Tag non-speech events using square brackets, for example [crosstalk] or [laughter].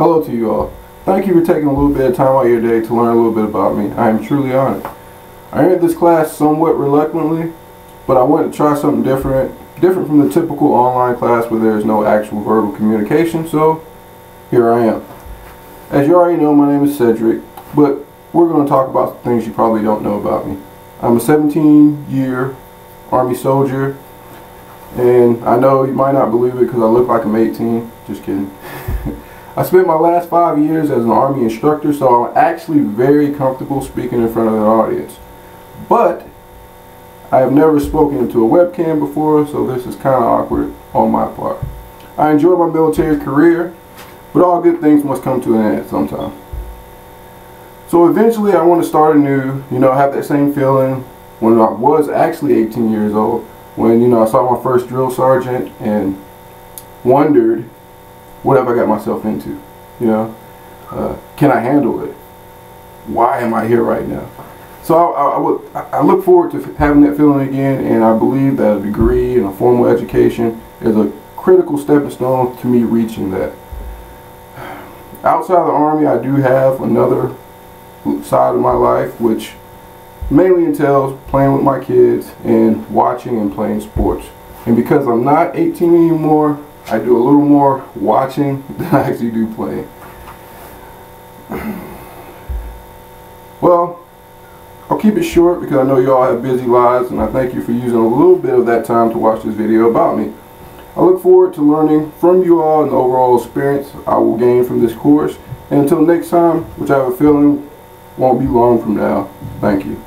Hello to you all. Thank you for taking a little bit of time out of your day to learn a little bit about me. I am truly honored. I entered this class somewhat reluctantly, but I wanted to try something different, different from the typical online class where there is no actual verbal communication, so here I am. As you already know, my name is Cedric, but we're going to talk about things you probably don't know about me. I'm a 17 year Army soldier, and I know you might not believe it because I look like I'm 18. Just kidding. I spent my last five years as an Army instructor, so I'm actually very comfortable speaking in front of an audience. But I have never spoken into a webcam before, so this is kind of awkward on my part. I enjoy my military career, but all good things must come to an end sometime. So eventually I want to start anew, you know, have that same feeling when I was actually 18 years old, when, you know, I saw my first drill sergeant and wondered, what have I got myself into? You know, uh, can I handle it? Why am I here right now? So I, I, would, I look forward to having that feeling again, and I believe that a degree and a formal education is a critical stepping stone to me reaching that. Outside of the Army, I do have another side of my life, which mainly entails playing with my kids and watching and playing sports. And because I'm not 18 anymore, I do a little more watching [laughs] than I actually do playing. [clears throat] Well, I'll keep it short because I know you all have busy lives and I thank you for using a little bit of that time to watch this video about me. I look forward to learning from you all and the overall experience I will gain from this course. And until next time, which I have a feeling won't be long from now. Thank you.